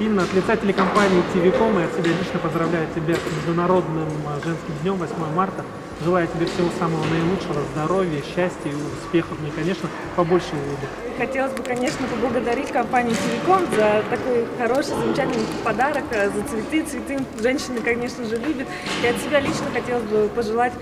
Инна, от лица телекомпании ТВКом я тебя лично поздравляю тебя с Международным э, женским днем 8 марта. Желаю тебе всего самого наилучшего, здоровья, счастья и успехов, ну и, конечно, побольше улыбок. Хотелось бы, конечно, поблагодарить компанию Телеком за такой хороший, замечательный подарок, э, за цветы. Цветы женщины, конечно же, любят. И от себя лично хотелось бы пожелать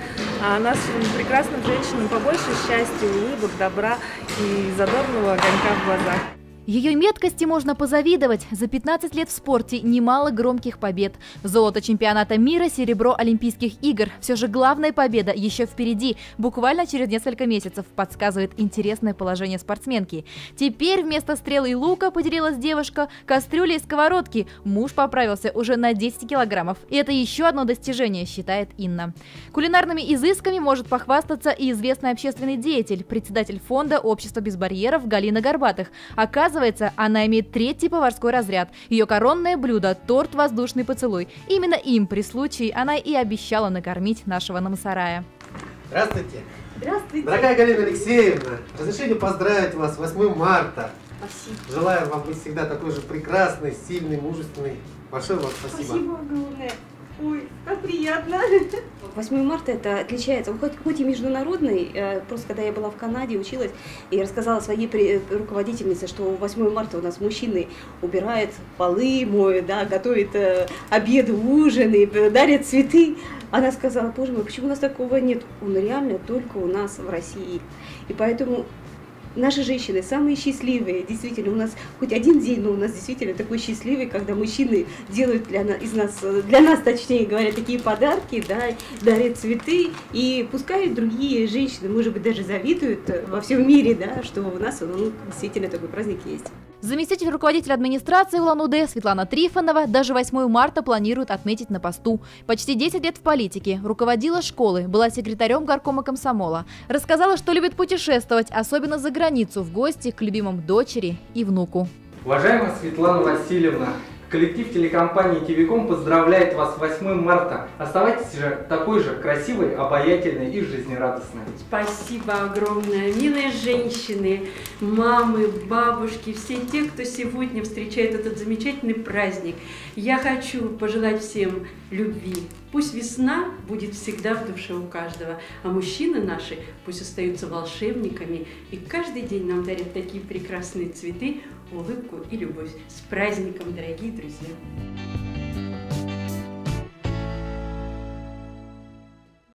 а, нашим прекрасным женщинам побольше счастья, улыбок, добра и задорного огонька в глазах. Ее меткости можно позавидовать. За 15 лет в спорте немало громких побед. Золото чемпионата мира, серебро Олимпийских игр. Все же главная победа еще впереди. Буквально через несколько месяцев подсказывает интересное положение спортсменки. Теперь вместо стрелы и лука поделилась девушка кастрюлей и сковородки. Муж поправился уже на 10 килограммов. И это еще одно достижение, считает Инна. Кулинарными изысками может похвастаться и известный общественный деятель, председатель фонда общества без барьеров Галина Горбатых. Оказывается, Оказывается, она имеет третий поварской разряд. Ее коронное блюдо – торт «Воздушный поцелуй». Именно им при случае она и обещала накормить нашего намасарая. Здравствуйте. Здравствуйте. Дорогая Галина Алексеевна, разрешите поздравить вас с 8 марта. Спасибо. Желаю вам быть всегда такой же прекрасной, сильной, мужественной. Большое вам спасибо. Спасибо огромное. Ой, как приятно. 8 марта это отличается, хоть, хоть и международный, э, просто когда я была в Канаде, училась, и рассказала своей при- руководительнице, что 8 марта у нас мужчины убирают полы, моют, да, готовят э, обеды, ужины, э, дарят цветы. Она сказала, боже мой, почему у нас такого нет? Он реально только у нас в России. И поэтому Наши женщины самые счастливые, действительно, у нас хоть один день, но у нас действительно такой счастливый, когда мужчины делают для нас, из нас, для нас, точнее говоря, такие подарки, да, дарят цветы, и пускай другие женщины, может быть, даже завидуют во всем мире, да, что у нас ну, действительно такой праздник есть. Заместитель руководителя администрации Улан-Удэ Светлана Трифонова даже 8 марта планирует отметить на посту. Почти 10 лет в политике, руководила школы, была секретарем горкома комсомола. Рассказала, что любит путешествовать, особенно за границу, в гости к любимым дочери и внуку. Уважаемая Светлана Васильевна, коллектив телекомпании ТВКом поздравляет вас с 8 марта. Оставайтесь же такой же красивой, обаятельной и жизнерадостной. Спасибо огромное, милые женщины, мамы, бабушки, все те, кто сегодня встречает этот замечательный праздник. Я хочу пожелать всем любви. Пусть весна будет всегда в душе у каждого, а мужчины наши пусть остаются волшебниками и каждый день нам дарят такие прекрасные цветы, улыбку и любовь. С праздником, дорогие друзья!